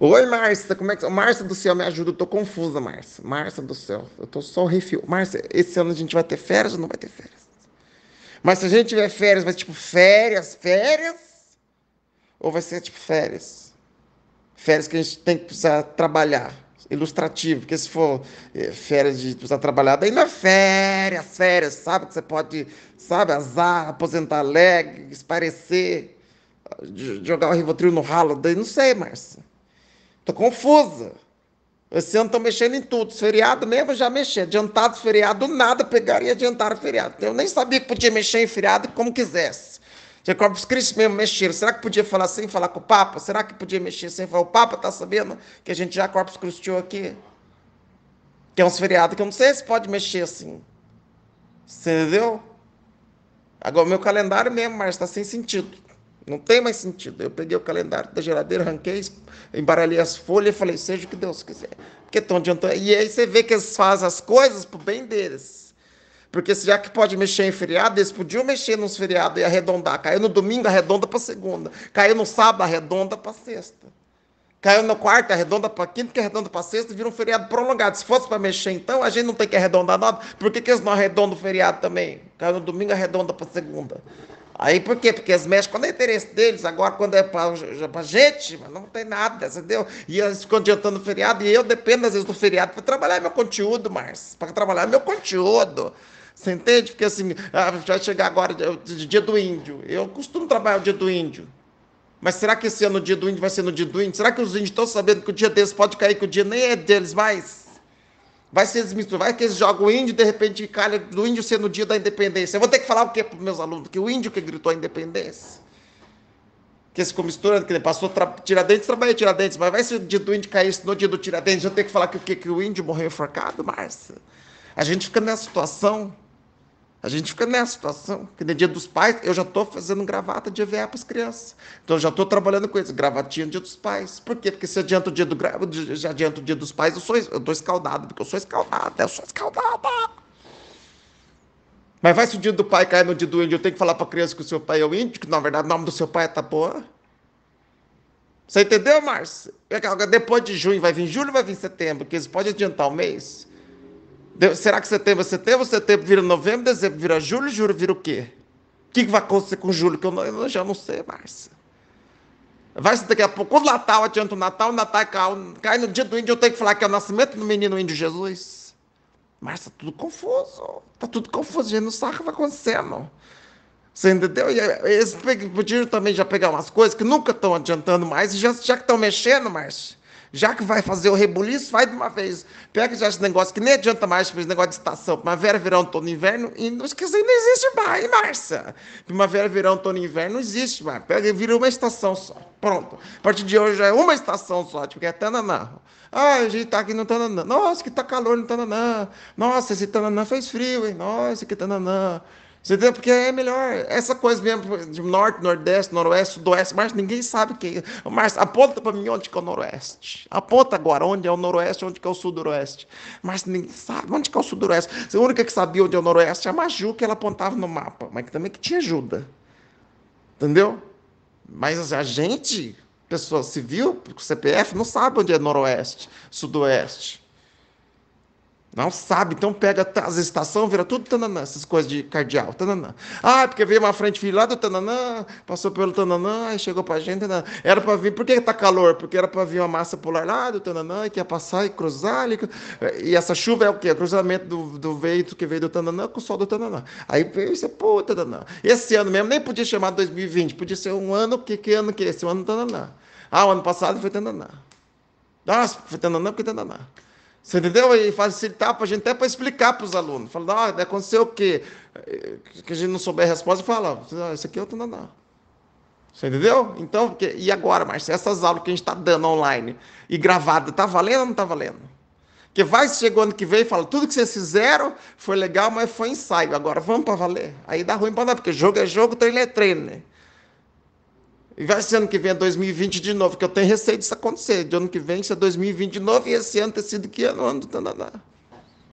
Oi, Márcia, como é que. Márcia do céu, me ajuda, eu tô confusa, Márcia. Márcia do céu, eu tô só refil. Márcia, esse ano a gente vai ter férias ou não vai ter férias? Mas se a gente tiver férias, vai tipo férias, férias? Ou vai ser tipo férias? Férias que a gente tem que precisar trabalhar. Ilustrativo, porque se for é, férias de precisar trabalhar, daí não é férias, férias, sabe? Que você pode, sabe, azar, aposentar leg, esparecer, jogar o Rivotril no ralo, daí não sei, Márcia. Tô confusa. Esse ano estão mexendo em tudo. Feriado mesmo já mexi. Adiantado feriado, nada pegaria adiantar o feriado. Eu nem sabia que podia mexer em feriado como quisesse. Tinha Corpus Christi mesmo mexer. Será que podia falar sem falar com o Papa? Será que podia mexer sem falar? O Papa tá sabendo que a gente já Corpus Christi aqui? Que é uns feriados que eu não sei se pode mexer assim. Você entendeu? Agora, o meu calendário mesmo, mas está sem sentido. Não tem mais sentido. Eu peguei o calendário da geladeira, arranquei, embaralhei as folhas e falei, seja o que Deus quiser. Porque estão adiantando. E aí você vê que eles fazem as coisas pro bem deles. Porque já que pode mexer em feriado, eles podiam mexer nos feriados e arredondar. Caiu no domingo, arredonda para segunda. Caiu no sábado, arredonda para sexta. Caiu no quarto, arredonda para quinta, que arredonda para sexta, vira um feriado prolongado. Se fosse para mexer, então, a gente não tem que arredondar nada. Por que, que eles não arredondam o feriado também? Caiu no domingo, arredonda para segunda. Aí por quê? Porque eles mexem quando é interesse deles, agora quando é para a gente, não tem nada, entendeu? E eles ficam adiantando o feriado, e eu dependo às vezes do feriado para trabalhar meu conteúdo, Márcio, para trabalhar meu conteúdo. Você entende? Porque assim, ah, vai chegar agora dia do índio. Eu costumo trabalhar o dia do índio. Mas será que esse ano o dia do índio vai ser no dia do índio? Será que os índios estão sabendo que o dia deles pode cair, que o dia nem é deles mais? Vai ser desmisturado. Vai que eles jogam o índio, de repente calha do índio ser no dia da independência. Eu vou ter que falar o quê para os meus alunos? Que o índio que gritou a independência. Que se ficou misturando, que passou tra Tiradentes, trabalhei Tiradentes, mas vai ser o dia do índio cair no dia do Tiradentes, eu tenho que falar que o quê? Que o índio morreu enforcado, Márcia? A gente fica nessa situação. A gente fica nessa situação, que no dia dos pais eu já estou fazendo gravata de EVA para as crianças. Então eu já estou trabalhando com isso, gravatinha no dia dos pais. Por quê? Porque se adianta o dia do já adianta o dia dos pais, eu sou eu estou escaldado, porque eu sou escaldada, eu sou escaldada. Mas vai se o dia do pai cair no dia do índio, eu tenho que falar para a criança que o seu pai é o índio, que na verdade o nome do seu pai é Tapoã. Você entendeu, Márcio? Depois de junho vai vir julho, vai vir setembro, que eles podem adiantar o mês. Será que setembro é setembro? Setembro vira novembro, dezembro vira julho, julho vira o quê? O que, vai acontecer com julho? Que eu, não, eu já não sei, Márcia. Vai ser daqui a pouco. O Natal adianta o Natal, o Natal cai, cai no dia do índio, eu tenho que falar que é o nascimento do menino índio Jesus. Mas tá tudo confuso. Tá tudo confuso, gente não sabe o que vai acontecendo. Você entendeu? E eles podiam também já pegar umas coisas que nunca estão adiantando mais, e já, já que estão mexendo, Márcia. Já que vai fazer o rebuliço, vai de uma vez. Pega já esse negócio que nem adianta mais esse negócio de estação. Primavera, verão, outono, inverno. E não esqueci, não existe mais, Márcia. Primavera, verão, outono, inverno não existe mais. Pega e vira uma estação só. Pronto. A partir de hoje já é uma estação só, porque é Tananã. Ah, a gente tá aqui no Tananã. Nossa, que tá calor no Tananã. Nossa, esse Tananã fez frio, hein? Nossa, que Tananã. Você entendeu? Porque é melhor. Essa coisa mesmo de norte, nordeste, noroeste, sudoeste, mas ninguém sabe que. Mas aponta para mim onde que é o noroeste. Aponta agora onde é o noroeste, onde que é o sudoeste. Mas ninguém sabe onde que é o sudoeste. A única que sabia onde é o noroeste é a Maju, que ela apontava no mapa, mas que também que tinha ajuda. Entendeu? Mas a gente, pessoa civil, CPF, não sabe onde é noroeste, sudoeste. Não sabe, então pega as estações, vira tudo tananã, essas coisas de cardeal, tananã. Ah, porque veio uma frente fila lá do tananã, passou pelo tananã, aí chegou pra gente, tananã. Era para vir, por que tá calor? Porque era para vir uma massa polar lá do tananã, que ia passar e cruzar. Ali, e essa chuva é o quê? Cruzamento do, do vento que veio do tananã com o sol do tananã. Aí veio isso, pô, tananã. Esse ano mesmo nem podia chamar 2020, podia ser um ano, porque que ano que é esse? Um ano tananã. Ah, o ano passado foi tananã. Nossa, foi tananã porque tananã. Você entendeu? E facilitar para a gente, até para explicar para os alunos. Falar, ah, aconteceu o quê? Que a gente não souber a resposta, fala, ah, esse aqui é o Tananã. Você entendeu? Então, porque, e agora, Márcio, essas aulas que a gente está dando online e gravada, tá valendo ou não tá valendo? Porque vai, chegou ano que vem e fala, tudo que vocês fizeram foi legal, mas foi ensaio. Agora vamos para valer. Aí dá ruim para nada, porque jogo é jogo, treino é treino, né? E vai ser ano que vem, é 2020 de novo, que eu tenho receio disso acontecer. De ano que vem, isso é 2020 de novo, e esse ano ter sido que ano, ano do Tandaná.